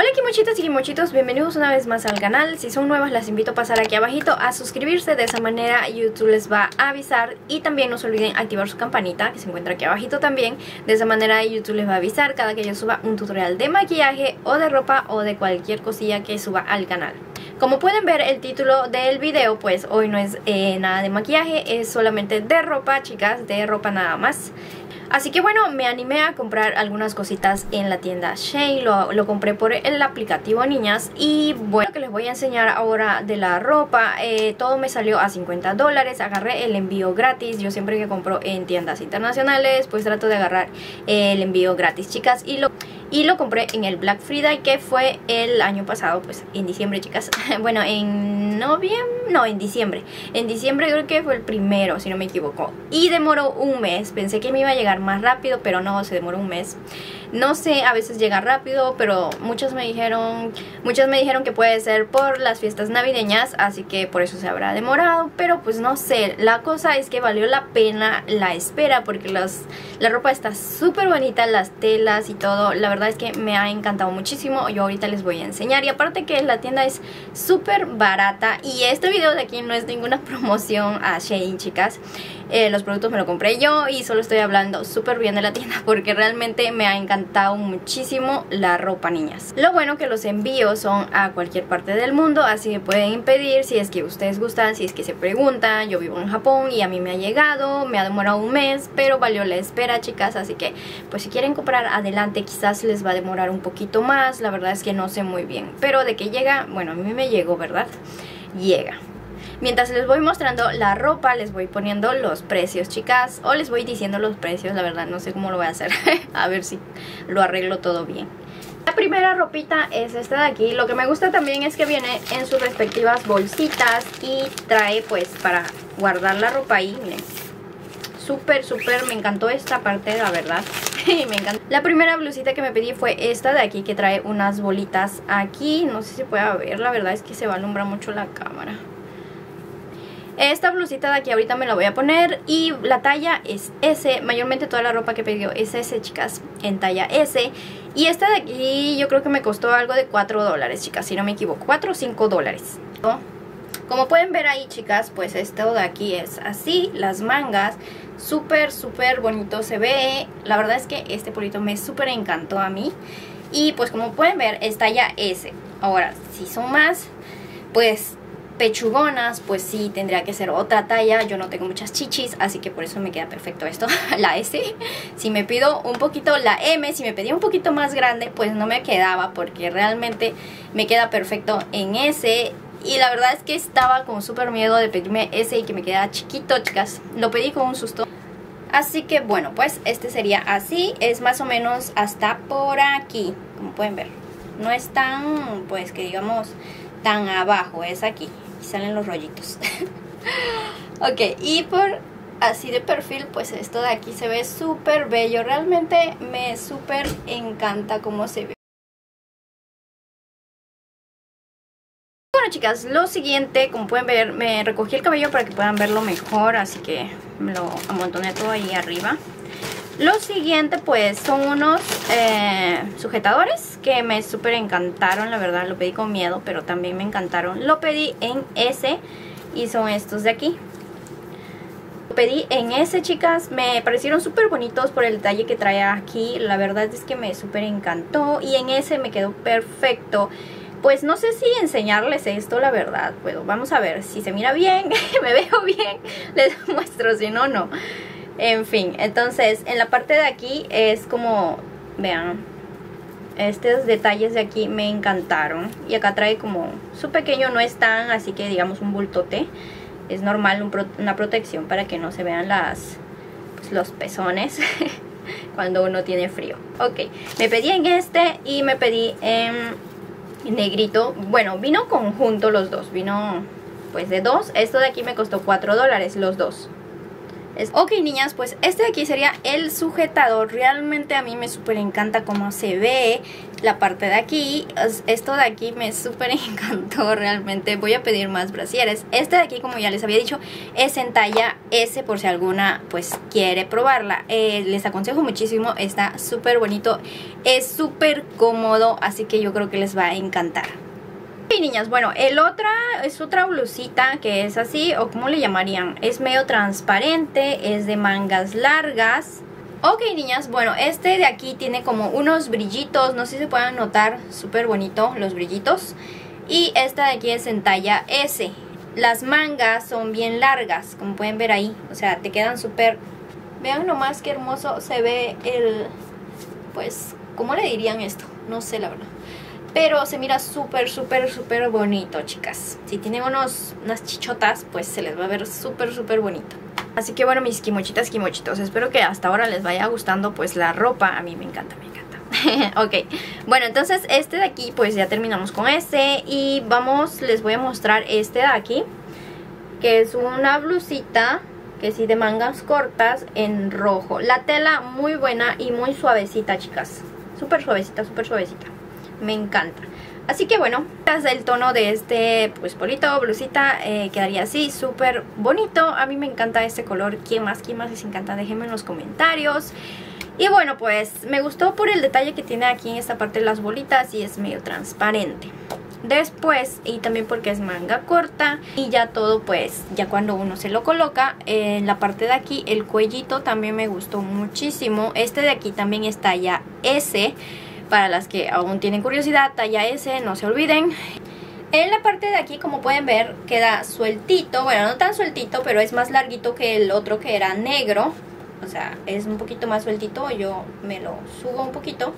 Hola kimochitos y kimochitos, bienvenidos una vez más al canal. Si son nuevas las invito a pasar aquí abajito a suscribirse De esa manera YouTube les va a avisar. Y también no se olviden activar su campanita Que se encuentra aquí abajito también. De esa manera YouTube les va a avisar cada que yo suba un tutorial de maquillaje O de ropa o de cualquier cosilla que suba al canal. Como pueden ver el título del video pues hoy no es eh, nada de maquillaje, es solamente de ropa chicas, de ropa nada más Así que bueno, me animé a comprar algunas cositas en la tienda Shane, lo, compré por el aplicativo niñas. Y bueno, que les voy a enseñar ahora de la ropa, eh, todo me salió a 50 dólares, agarré el envío gratis, yo siempre que compro en tiendas internacionales pues trato de agarrar el envío gratis chicas. Y lo y lo compré en el Black Friday que fue el año pasado, pues en diciembre chicas, bueno en noviembre, no en diciembre, en diciembre creo que fue el primero si no me equivoco. Y demoró un mes, pensé que me iba a llegar más rápido pero no, se demoró un mes no sé, a veces llega rápido, pero muchas me dijeron, muchas me dijeron que puede ser por las fiestas navideñas, así que por eso se habrá demorado, pero pues no sé, la cosa es que valió la pena la espera porque las, la ropa está súper bonita, las telas y todo, la verdad es que me ha encantado muchísimo, yo ahorita les voy a enseñar y aparte que la tienda es súper barata y este video de aquí no es ninguna promoción a Shein chicas, eh, los productos me lo compré yo y solo estoy hablando súper bien de la tienda porque realmente me ha encantado muchísimo la ropa niñas. Lo bueno que los envíos son a cualquier parte del mundo, así que pueden impedir si es que ustedes gustan, si es que se preguntan. Yo vivo en Japón y a mí me ha llegado, me ha demorado un mes, pero valió la espera chicas, así que pues si quieren comprar adelante quizás les va a demorar un poquito más, la verdad es que no sé muy bien. Pero de que llega, bueno a mí me llegó, ¿verdad? Llega. Mientras les voy mostrando la ropa, les voy poniendo los precios, chicas. O les voy diciendo los precios, la verdad, no sé cómo lo voy a hacer. a ver si lo arreglo todo bien. La primera ropita es esta de aquí. Lo que me gusta también es que viene en sus respectivas bolsitas y trae pues para guardar la ropa ahí, miren. Súper, súper, me encantó esta parte, la verdad. me encanta. La primera blusita que me pedí fue esta de aquí que trae unas bolitas aquí. No sé si puede ver, la verdad es que se va a alumbrar mucho la cámara. Esta blusita de aquí ahorita me la voy a poner y la talla es S. Mayormente toda la ropa que pidió es S, chicas, en talla S. Y esta de aquí yo creo que me costó algo de 4 dólares, chicas, si no me equivoco. 4 o 5 dólares. Como pueden ver ahí, chicas, pues esto de aquí es así, las mangas. Súper, súper bonito se ve. La verdad es que este polito me súper encantó a mí. Y pues como pueden ver, es talla S. Ahora, si son más, pues pechugonas, pues sí, tendría que ser otra talla. Yo no tengo muchas chichis, así que por eso me queda perfecto esto, la S. Si me pido un poquito la M, si me pedía un poquito más grande, pues no me quedaba porque realmente me queda perfecto en S. Y la verdad es que estaba con súper miedo de pedirme S y que me quedara chiquito, chicas. Lo pedí con un susto. Así que bueno, pues este sería así. Es más o menos hasta por aquí, como pueden ver. No es tan, pues que digamos, tan abajo, es aquí salen los rollitos. ok, y por así de perfil, pues esto de aquí se ve súper bello. Realmente me súper encanta cómo se ve. Bueno chicas, lo siguiente, como pueden ver, me recogí el cabello para que puedan verlo mejor, así que me lo amontoné todo ahí arriba. Lo siguiente pues son unos eh, sujetadores que me súper encantaron, la verdad lo pedí con miedo, pero también me encantaron. Lo pedí en S y son estos de aquí. Lo pedí en S chicas, me parecieron súper bonitos por el detalle que trae aquí, la verdad es que me súper encantó y en S me quedó perfecto. Pues no sé si enseñarles esto, la verdad. Bueno, vamos a ver si se mira bien, me veo bien, les muestro, si no, no. En fin, entonces en la parte de aquí es como, vean, estos detalles de aquí me encantaron. Y acá trae como, su pequeño no es tan, así que digamos un bultote. Es normal una protección para que no se vean las, pues, los pezones cuando uno tiene frío. Ok, me pedí en este y me pedí en negrito. Bueno, vino conjunto los dos, vino pues de dos. Esto de aquí me costó 4 dólares los dos. Ok niñas, pues este de aquí sería el sujetador. Realmente a mí me súper encanta cómo se ve la parte de aquí. Esto de aquí me súper encantó realmente. Voy a pedir más brasieres. Este de aquí, como ya les había dicho, es en talla S por si alguna pues quiere probarla. Eh, les aconsejo muchísimo. Está súper bonito. Es súper cómodo. Así que yo creo que les va a encantar. Y niñas, bueno, el otra es otra blusita que es así, o como le llamarían, es medio transparente, es de mangas largas. Ok niñas, bueno, este de aquí tiene como unos brillitos, no sé si se pueden notar, súper bonito los brillitos. Y esta de aquí es en talla S. Las mangas son bien largas, como pueden ver ahí, o sea, te quedan súper... Vean nomás qué hermoso se ve el... Pues, ¿cómo le dirían esto? No sé la verdad. Pero se mira súper, súper, súper bonito, chicas. Si tienen unos, unas chichotas, pues se les va a ver súper, súper bonito. Así que bueno, mis kimochitas, kimochitos, espero que hasta ahora les vaya gustando pues la ropa. A mí me encanta, me encanta. ok, bueno, entonces este de aquí pues ya terminamos con este. Y vamos, les voy a mostrar este de aquí. Que es una blusita que sí de mangas cortas en rojo. La tela muy buena y muy suavecita, chicas. Súper suavecita, súper suavecita me encanta. Así que bueno, el tono de este pues polito, blusita, eh, quedaría así, súper bonito. A mí me encanta este color. ¿Quién más? ¿Quién más les encanta? Déjenme en los comentarios. Y bueno, pues me gustó por el detalle que tiene aquí en esta parte de las bolitas y es medio transparente. Después, y también porque es manga corta y ya todo pues, ya cuando uno se lo coloca, en la parte de aquí el cuellito también me gustó muchísimo. Este de aquí también está ya S para las que aún tienen curiosidad, talla S, no se olviden. En la parte de aquí, como pueden ver, queda sueltito, bueno, no tan sueltito, pero es más larguito que el otro que era negro. O sea, es un poquito más sueltito, yo me lo subo un poquito.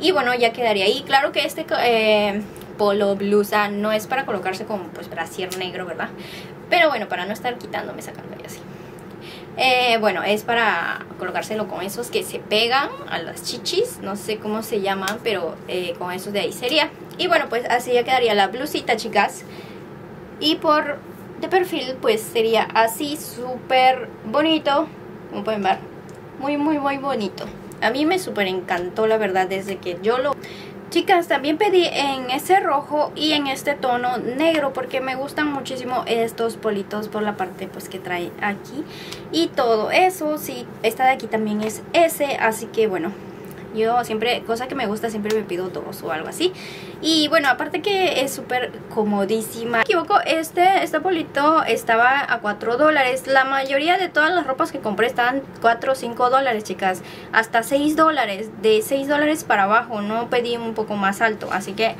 Y bueno, ya quedaría ahí. Claro que este eh, polo blusa no es para colocarse con pues brasier negro, ¿verdad? Pero bueno, para no estar quitándome, sacando así. Eh, bueno, es para colocárselo con esos que se pegan a las chichis. No sé cómo se llaman, pero eh, con esos de ahí sería. Y bueno, pues así ya quedaría la blusita, chicas. Y por de perfil, pues sería así, súper bonito. Como pueden ver, muy, muy, muy bonito. A mí me súper encantó, la verdad, desde que yo lo Chicas, también pedí en ese rojo y en este tono negro porque me gustan muchísimo estos politos por la parte pues que trae aquí. Y todo eso, sí, esta de aquí también es ese, así que bueno, yo siempre, cosa que me gusta, siempre me pido dos o algo así. Y bueno, aparte que es súper comodísima. Me equivoco, este, este polito estaba a 4 dólares. La mayoría de todas las ropas que compré estaban 4 o 5 dólares, chicas. Hasta 6 dólares. De 6 dólares para abajo. No pedí un poco más alto. Así que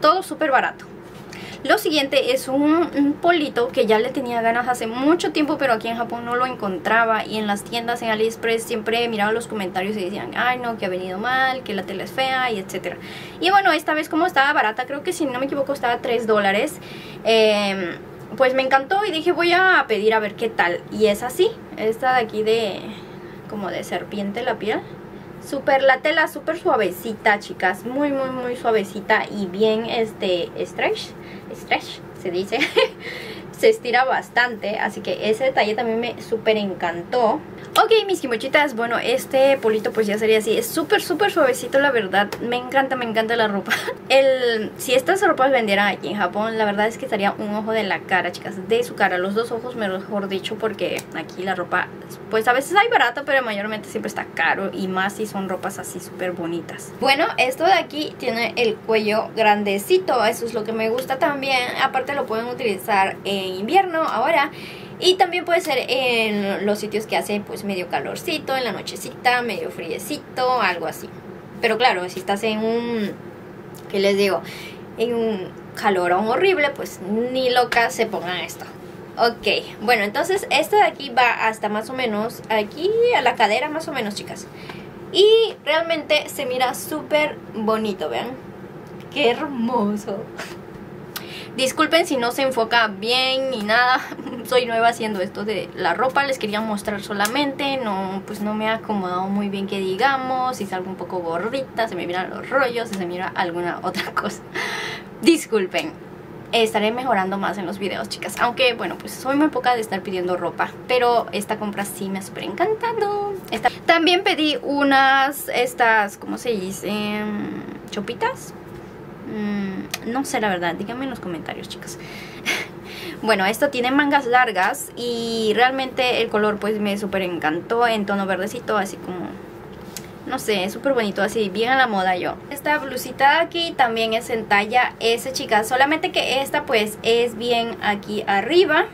todo súper barato. Lo siguiente es un, polito que ya le tenía ganas hace mucho tiempo, pero aquí en Japón no lo encontraba. Y en las tiendas en AliExpress siempre miraba los comentarios y decían, ay no, que ha venido mal, que la tela es fea y etcétera. Y bueno, esta vez como estaba barata, creo que si no me equivoco estaba 3 dólares. Em, pues me encantó y dije voy a pedir a ver qué tal. Y es así, esta de aquí de como de serpiente la piel. Super, la tela súper suavecita, chicas. Muy, muy, muy suavecita y bien, este, stretch. Stretch, se dice. se estira bastante, así que ese detalle también me súper encantó. Ok, mis kimochitas, bueno, este polito pues ya sería así. Es súper, súper suavecito, la verdad. Me encanta, me encanta la ropa. El, si estas ropas vendieran aquí en Japón, la verdad es que estaría un ojo de la cara, chicas. De su cara, los dos ojos, mejor dicho, porque aquí la ropa, pues a veces hay barata, pero mayormente siempre está caro. Y más si son ropas así súper bonitas. Bueno, esto de aquí tiene el cuello grandecito. Eso es lo que me gusta también. Aparte lo pueden utilizar en invierno, ahora y también puede ser en los sitios que hace pues medio calorcito, en la nochecita, medio friecito, algo así. Pero claro, si estás en un, ¿qué les digo? En un calorón horrible, pues ni loca se pongan esto. Ok, bueno, entonces esto de aquí va hasta más o menos aquí a la cadera más o menos, chicas. Y realmente se mira súper bonito, vean. Qué hermoso. Disculpen si no se enfoca bien ni nada. Soy nueva haciendo esto de la ropa. Les quería mostrar solamente. No, pues no me ha acomodado muy bien que digamos. Si salgo un poco gordita, se me miran los rollos, si se mira alguna otra cosa. Disculpen. estaré mejorando más en los videos, chicas. Aunque, bueno, pues soy muy poca de estar pidiendo ropa. Pero esta compra sí me ha súper encantado. También pedí unas, estas, ¿cómo se dice? ¿Chopitas? Mm, no sé la verdad, díganme en los comentarios, chicas. Bueno, esto tiene mangas largas y realmente el color pues me súper encantó en tono verdecito, así como no sé, es súper bonito, así, bien a la moda yo. Esta blusita de aquí también es en talla S, chicas. Solamente que esta, pues, es bien aquí arriba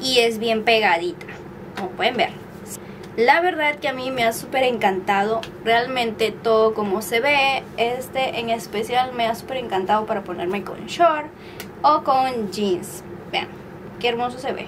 y es bien pegadita, como pueden ver. La verdad que a mí me ha súper encantado realmente todo como se ve. Este en especial me ha súper encantado para ponerme con short o con jeans. Vean, qué hermoso se ve.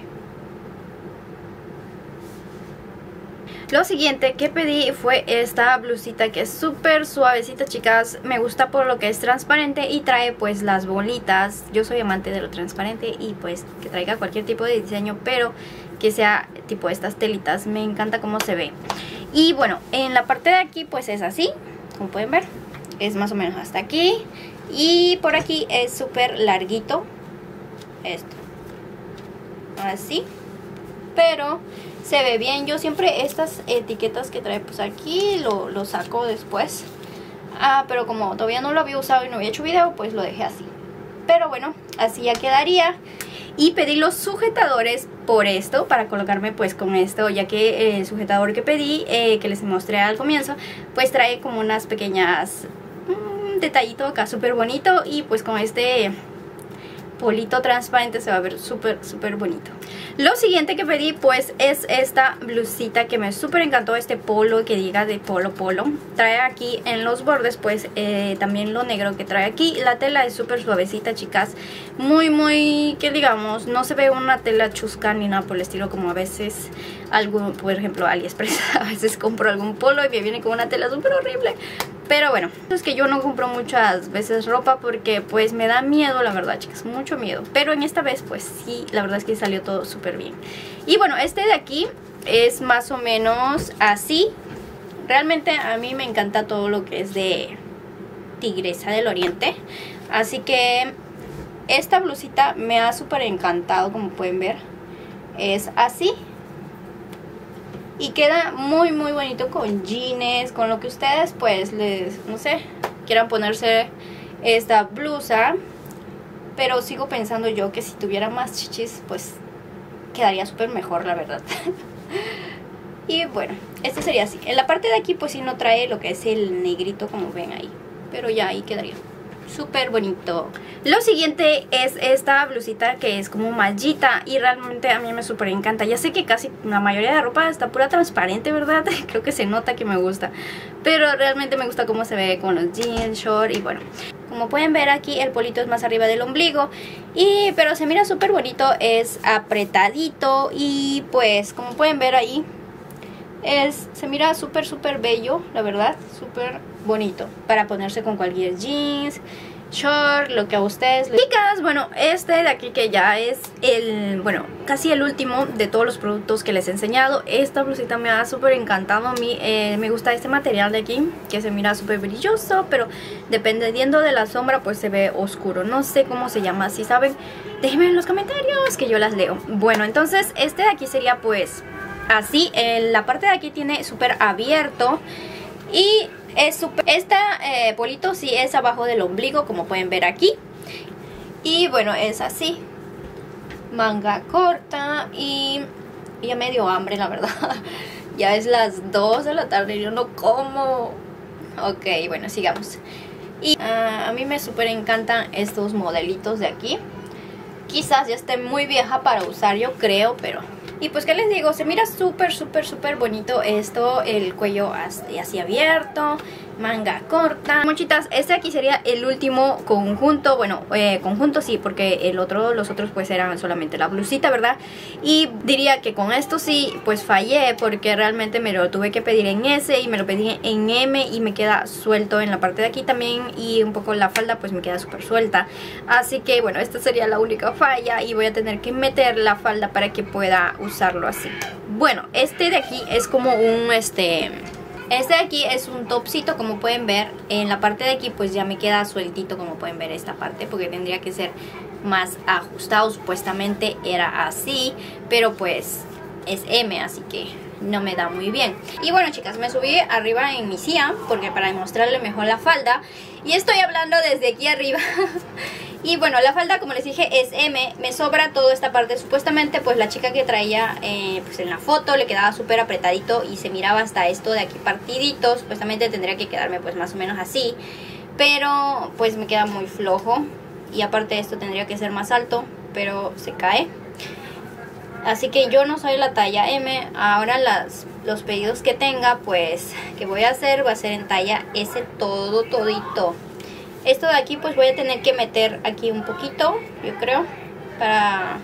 Lo siguiente que pedí fue esta blusita que es súper suavecita chicas Me gusta por lo que es transparente y trae pues las bolitas Yo soy amante de lo transparente y pues que traiga cualquier tipo de diseño Pero que sea tipo estas telitas, me encanta cómo se ve Y bueno, en la parte de aquí pues es así, como pueden ver Es más o menos hasta aquí Y por aquí es súper larguito Esto Así Pero se ve bien. Yo siempre estas etiquetas que trae pues aquí lo, lo saco después. Ah, pero como todavía no lo había usado y no había hecho video, pues lo dejé así. Pero bueno, así ya quedaría. Y pedí los sujetadores por esto, para colocarme pues con esto, ya que el sujetador que pedí, eh, que les mostré al comienzo, pues trae como unas pequeñas... Un detallito acá súper bonito y pues con este polito transparente se va a ver súper súper bonito. Lo siguiente que pedí pues es esta blusita que me súper encantó este polo que diga de polo polo. Trae aquí en los bordes pues eh, también lo negro que trae aquí. La tela es súper suavecita chicas. Muy muy que digamos no se ve una tela chusca ni nada por el estilo como a veces algún por ejemplo AliExpress a veces compro algún polo y me viene con una tela súper horrible pero bueno, es que yo no compro muchas veces ropa porque pues me da miedo, la verdad, chicas, mucho miedo. Pero en esta vez pues sí, la verdad es que salió todo súper bien. Y bueno, este de aquí es más o menos así. Realmente a mí me encanta todo lo que es de tigresa del oriente. Así que esta blusita me ha súper encantado, como pueden ver. Es así y queda muy muy bonito con jeans, con lo que ustedes pues les, no sé, quieran ponerse esta blusa. Pero sigo pensando yo que si tuviera más chichis pues quedaría súper mejor la verdad. y bueno, este sería así. En la parte de aquí pues sí no trae lo que es el negrito como ven ahí. Pero ya ahí quedaría súper bonito. Lo siguiente es esta blusita que es como mallita y realmente a mí me súper encanta. Ya sé que casi la mayoría de ropa está pura transparente, ¿verdad? Creo que se nota que me gusta. Pero realmente me gusta cómo se ve con los jeans, short y bueno. Como pueden ver aquí el polito es más arriba del ombligo y Pero se mira súper bonito, es apretadito y pues como pueden ver ahí es, se mira súper súper bello, la verdad, súper bonito para ponerse con cualquier jeans, short, lo que a ustedes les... Chicas, bueno, este de aquí que ya es el, bueno, casi el último de todos los productos que les he enseñado. Esta blusita me ha súper encantado a mí, eh, me gusta este material de aquí, que se mira súper brilloso, pero dependiendo de la sombra pues se ve oscuro. No sé cómo se llama, si saben, déjenme en los comentarios que yo las leo. Bueno, entonces este de aquí sería pues así, en la parte de aquí tiene súper abierto y es super, esta eh, polito sí es abajo del ombligo, como pueden ver aquí. Y bueno, es así. Manga corta y ya me dio hambre, la verdad. ya es las 2 de la tarde y yo no como. Ok, bueno, sigamos. Y ah, a mí me súper encantan estos modelitos de aquí. Quizás ya esté muy vieja para usar, yo creo, pero y pues, ¿qué les digo? Se mira súper, súper, súper bonito esto. El cuello así abierto, manga corta. Mochitas, este aquí sería el último conjunto. Bueno, eh, conjunto sí, porque el otro, los otros pues eran solamente la blusita, ¿verdad? Y diría que con esto sí, pues fallé, porque realmente me lo tuve que pedir en S y me lo pedí en M y me queda suelto en la parte de aquí también. Y un poco la falda pues me queda súper suelta. Así que bueno, esta sería la única falla y voy a tener que meter la falda para que pueda usarlo así. Bueno, este de aquí es como un, este, Este de aquí es un topcito como pueden ver. En la parte de aquí pues ya me queda sueltito como pueden ver esta parte porque tendría que ser más ajustado. Supuestamente era así, pero pues es M así que no me da muy bien. Y bueno chicas, me subí arriba en mi silla porque para demostrarle mejor la falda. Y estoy hablando desde aquí arriba. Y bueno, la falda como les dije es M, me sobra toda esta parte. Supuestamente pues la chica que traía eh, pues en la foto le quedaba súper apretadito y se miraba hasta esto de aquí partidito. Supuestamente tendría que quedarme pues más o menos así. Pero pues me queda muy flojo. Y aparte esto tendría que ser más alto, pero se cae. Así que yo no soy la talla M. Ahora los pedidos que tenga pues que voy a hacer va a ser en talla S todo todito. Esto de aquí pues voy a tener que meter aquí un poquito, yo creo, para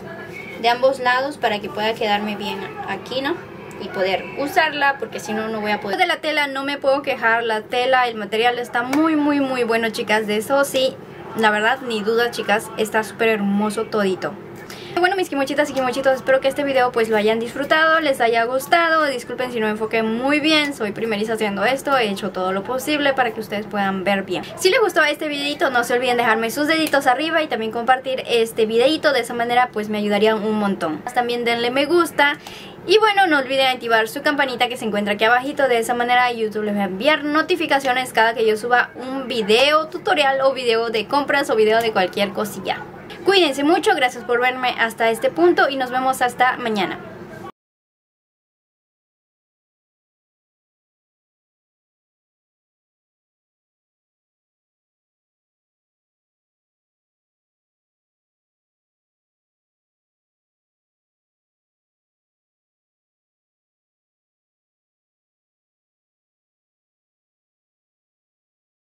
de ambos lados para que pueda quedarme bien aquí, ¿no? Y poder usarla porque si no, no voy a poder. De la tela no me puedo quejar, la tela, el material está muy, muy, muy bueno, chicas. De eso sí, la verdad, ni duda, chicas, está súper hermoso todito. Bueno mis kimochitas y kimochitos, espero que este video pues lo hayan disfrutado, les haya gustado Disculpen si no enfoqué muy bien, soy primeriza haciendo esto He hecho todo lo posible para que ustedes puedan ver bien Si les gustó este videito no se olviden dejarme sus deditos arriba Y también compartir este videito, de esa manera pues me ayudarían un montón También denle me gusta y bueno, no olviden activar su campanita que se encuentra aquí abajito. De esa manera YouTube les va a enviar notificaciones cada que yo suba un video tutorial o video de compras o video de cualquier cosilla. Cuídense mucho, gracias por verme hasta este punto y nos vemos hasta mañana.